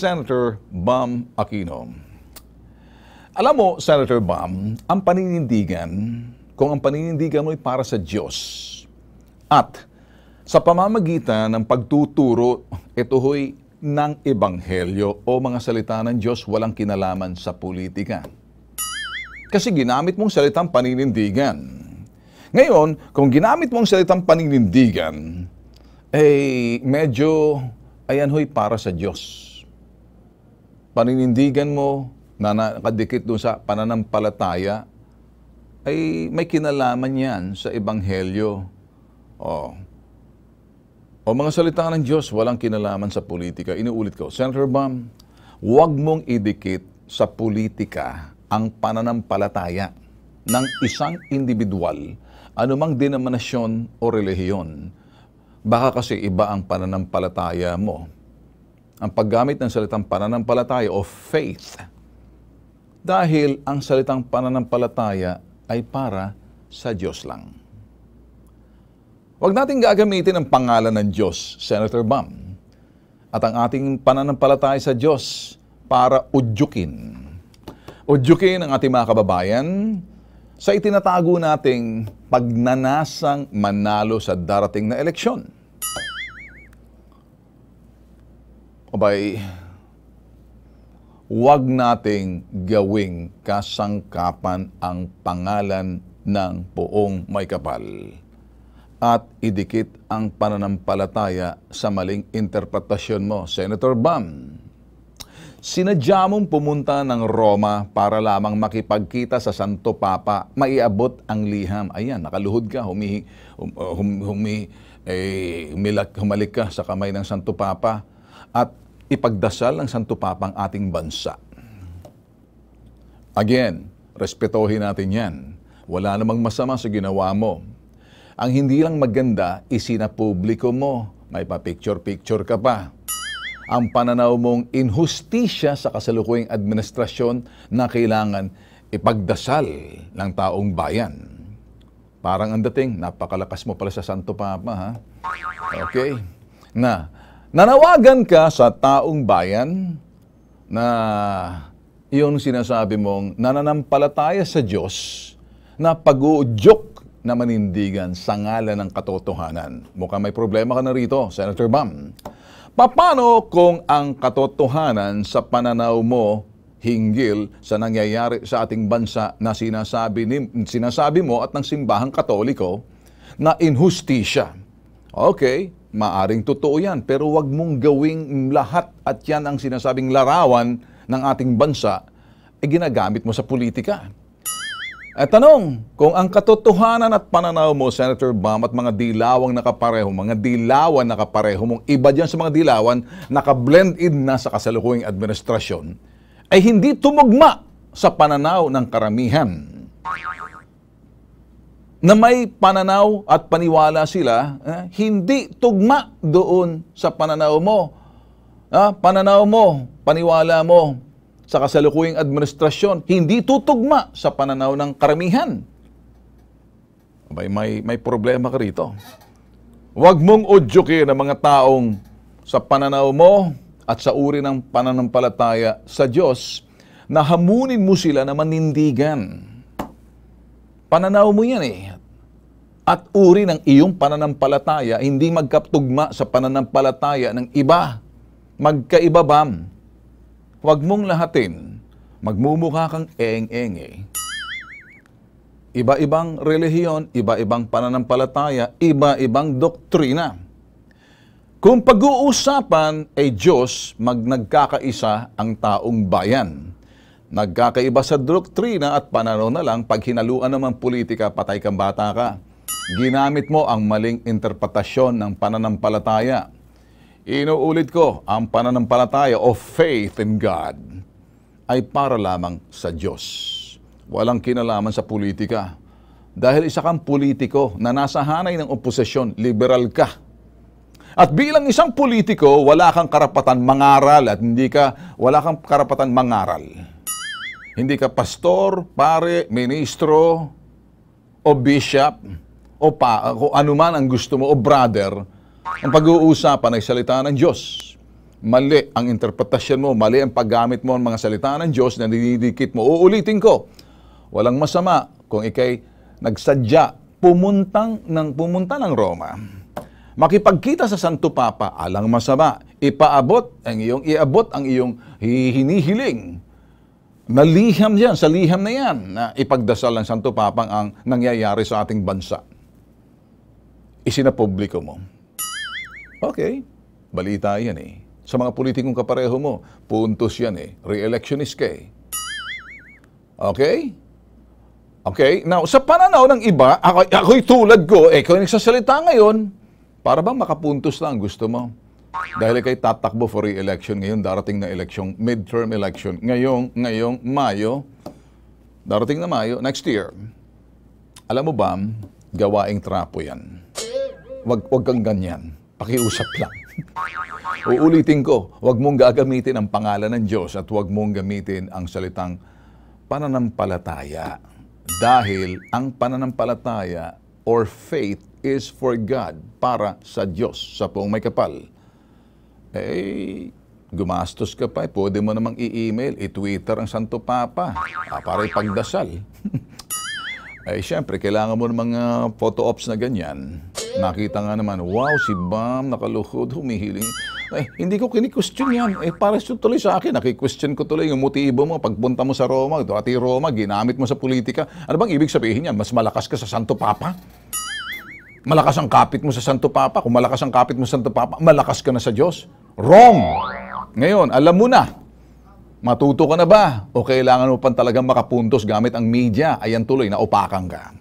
Senator Bam Aquino. Alam mo, Senator Bam, ang paninindigan, kung ang paninindigan mo ay para sa Diyos, at sa pamamagitan ng pagtuturo, ito ho'y ng Ebanghelyo o mga salita ng Diyos walang kinalaman sa politika. Kasi ginamit mong salitang paninindigan. Ngayon, kung ginamit mong salitang paninindigan, eh medyo ayan ho'y para sa Diyos. Paninindigan mo na nakadikit doon sa pananampalataya ay may kinalaman yan sa Ebanghelyo. Oh. O mga salita ng Diyos, walang kinalaman sa politika. Inuulit ko, Senator Bam, huwag mong idikit sa politika ang pananampalataya ng isang individual, anumang denominasyon o relihiyon. Baka kasi iba ang pananampalataya mo. Ang paggamit ng salitang pananampalataya o faith, dahil ang salitang pananampalataya ay para sa Diyos lang. Huwag natin gagamitin ang pangalan ng Diyos, Senator Bam, at ang ating pananampalataya sa Diyos para udyukin. Udyukin ang ating mga kababayan sa itinatago nating pagnanasang manalo sa darating na eleksyon. Abay, huwag nating gawing kasangkapan ang pangalan ng poong may kapal at idikit ang pananampalataya sa maling interpretasyon mo. Senator Bam, sinadya mong pumunta ng Roma para lamang makipagkita sa Santo Papa, maiabot ang liham. Ayan, nakaluhod ka, humihi, hum, hum, humi, eh, humilak, humalik ka sa kamay ng Santo Papa at ipagdasal ng Santo Papa ang ating bansa. Again, respetohin natin yan. Wala namang masama sa ginawa mo. Ang hindi lang maganda, isinapubliko mo. May pa-picture-picture ka pa. Ang pananaw mong inhustisya sa kasalukuyang administrasyon na kailangan ipagdasal ng taong bayan. Parang ang dating, napakalakas mo pala sa Santo Papa, ha? Okay? Na, nanawagan ka sa taong bayan na yung sinasabi mong nananampalataya sa Diyos na pag-uudyok na manindigan sa ngalan ng katotohanan. Mukhang may problema ka na rito, Senator Bam. Paano kung ang katotohanan sa pananaw mo hinggil sa nangyayari sa ating bansa na sinasabi, ni, sinasabi mo at ng simbahang katoliko na inhustisya? Okay, maaring totoo yan, pero wag mong gawing lahat at yan ang sinasabing larawan ng ating bansa, e ginagamit mo sa politika. At tanong, kung ang katotohanan at pananaw mo, Senator Bam, at mga dilawang nakapareho, mga dilawan nakapareho mong iba dyan sa mga dilawan, nakablend in na sa kasalukuyang administrasyon, ay hindi tumugma sa pananaw ng karamihan. Na may pananaw at paniwala sila, eh, hindi tugma doon sa pananaw mo. Ah, pananaw mo, paniwala mo, sa kasalukuyang administrasyon, hindi tutugma sa pananaw ng karamihan. May, may, may problema ka rito. Huwag mong udyukin ang mga taong sa pananaw mo at sa uri ng pananampalataya sa Diyos na hamunin mo sila na manindigan. Pananaw mo yan eh. At uri ng iyong pananampalataya hindi magkatugma sa pananampalataya ng iba. Magkaiba bam? Huwag mong lahatin, magmumukha kang eng-eng eh. Iba-ibang relihiyon, iba-ibang pananampalataya, iba-ibang doktrina. Kung pag-uusapan ay Diyos, magnagkakaisa ang taong bayan. Nagkakaiba sa doktrina at pananaw na lang, pag hinaluan naman politika, patay kang bata ka. Ginamit mo ang maling interpretasyon ng pananampalataya Inuulit ko, ang pananampalataya o faith in God ay para lamang sa Diyos. Walang kinalaman sa politika. Dahil isa kang politiko na nasa hanay ng oposisyon, liberal ka. At bilang isang politiko, wala kang karapatan mangaral at hindi ka, wala kang karapatan mangaral. Hindi ka pastor, pare, ministro, o bishop, o pa, kung ano man ang gusto mo, o brother, ang pag-uusapan ay salita ng Diyos. mali ang interpretasyon mo, mali ang paggamit mo ng mga salita ng Diyos na dinidikit mo. Uulitin ko, walang masama kung ikay nagsadya pumuntang ng pumunta ng Roma. Makipagkita sa Santo Papa, alang masama. Ipaabot ang iyong iabot ang iyong hinihiling. Naliham yan, sa liham na yan, na ipagdasal ng Santo Papa ang nangyayari sa ating bansa. Isinapubliko mo. Okay, balita yan eh. Sa mga politikong kapareho mo, puntos yan eh. Re-electionist ka eh. Okay? Okay? Now, sa pananaw ng iba, ako, ako'y tulad ko, eh, ikaw yung nagsasalita ngayon, para bang makapuntos lang gusto mo? Dahil kay tatakbo for re-election ngayon, darating na election, midterm election, ngayong, ngayong Mayo, darating na Mayo, next year. Alam mo ba, gawaing trapo yan. Wag, wag kang ganyan. Pakiusap lang. Uulitin ko, wag mong gagamitin ang pangalan ng Diyos at wag mong gamitin ang salitang pananampalataya. Dahil ang pananampalataya or faith is for God, para sa Diyos, sa buong may kapal. Eh, gumastos ka pa, eh. pwede mo namang i-email, i-twitter ang Santo Papa, ah, para ipagdasal. eh, syempre, kailangan mo ng mga photo ops na ganyan. Nakita nga naman, wow, si Bam, nakaluhod, humihiling. Eh, hindi ko kini-question yan. Eh, para sa tuloy sa akin, naki-question ko tuloy yung motibo mo. Pagpunta mo sa Roma, dati Roma, ginamit mo sa politika. Ano bang ibig sabihin yan? Mas malakas ka sa Santo Papa? Malakas ang kapit mo sa Santo Papa. Kung malakas ang kapit mo sa Santo Papa, malakas ka na sa Diyos. Wrong! Ngayon, alam mo na. Matuto ka na ba? O kailangan mo pa talagang makapuntos gamit ang media? Ayan tuloy, naupakan ka.